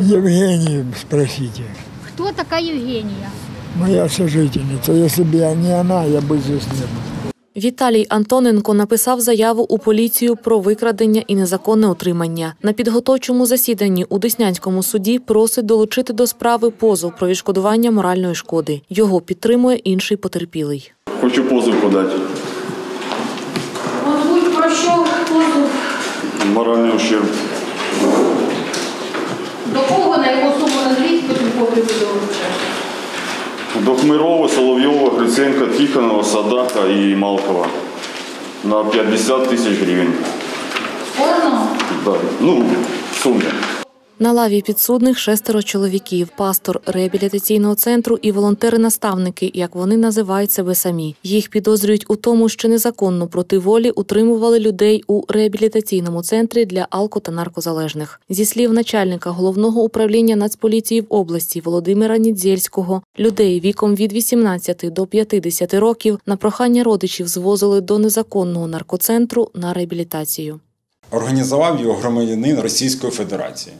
Евгению спросите. Кто такая Евгения? Моя сожительница. Если бы я не она, я бы здесь не был. Віталій Антоненко написав заяву у поліцію про викрадення і незаконне утримання. На підготовчому засіданні у Деснянському суді просить долучити до справи позов про відшкодування моральної шкоди. Його підтримує інший потерпілий. Хочу позов подати. Мабуть, про що позов? Моральний ущерб. Попри До Соловйова, Гриценка, Тихонова, Садака і Малкова. На 50 тисяч гривень. Кожного? Да. Ну, в сумі. На лаві підсудних шестеро чоловіків, пастор реабілітаційного центру і волонтери-наставники, як вони називають себе самі. Їх підозрюють у тому, що незаконно проти волі утримували людей у реабілітаційному центрі для алко та наркозалежних. Зі слів начальника головного управління Нацполіції в області Володимира Нідзєльського, людей віком від 18 до 50 років на прохання родичів звозили до незаконного наркоцентру на реабілітацію. Організував його громадянин Російської Федерації.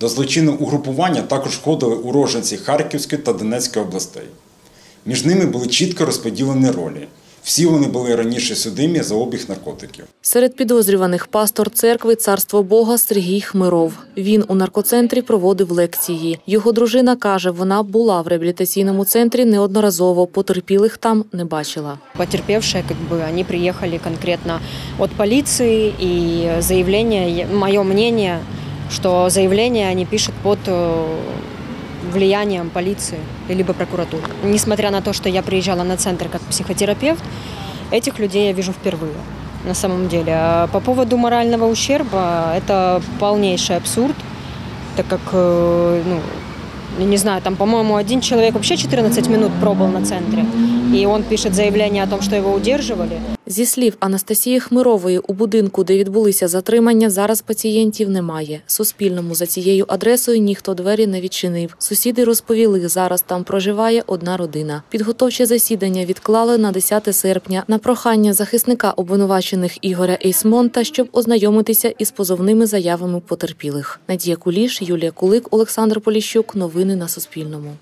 До злочинного угрупування також входили уродженці Харківської та Донецької областей. Між ними були чітко розподілені ролі. Всі вони були раніше судимі за обіг наркотиків. Серед підозрюваних пастор церкви Царство Бога Сергій Хмиров. Він у наркоцентрі проводив лекції. Його дружина каже, вона була в реабілітаційному центрі неодноразово, потерпілих там не бачила. Потерпевшие, как бы, они приехали конкретно от полиции, и заявление, мое мнение, что заявление они пишут под э, влиянием полиции либо прокуратуры. Несмотря на то, что я приезжала на центр как психотерапевт, этих людей я вижу впервые. На самом деле. А По поводу морального ущерба, это полнейший абсурд, так как, э, ну, не знаю, там, по-моему, один человек вообще 14 минут пробыл на центре, и он пишет заявление о том, что его удерживали. Зі слів Анастасії Хмирової, у будинку, де відбулися затримання, зараз пацієнтів немає. Суспільному за цією адресою ніхто двері не відчинив. Сусіди розповіли, зараз там проживає одна родина. Підготовче засідання відклали на 10 серпня на прохання захисника обвинувачених Ігоря Ейсмонта, щоб ознайомитися із позовними заявами потерпілих. Надія Куліш, Юлія Кулик, Олександр Поліщук. Новини на Суспільному.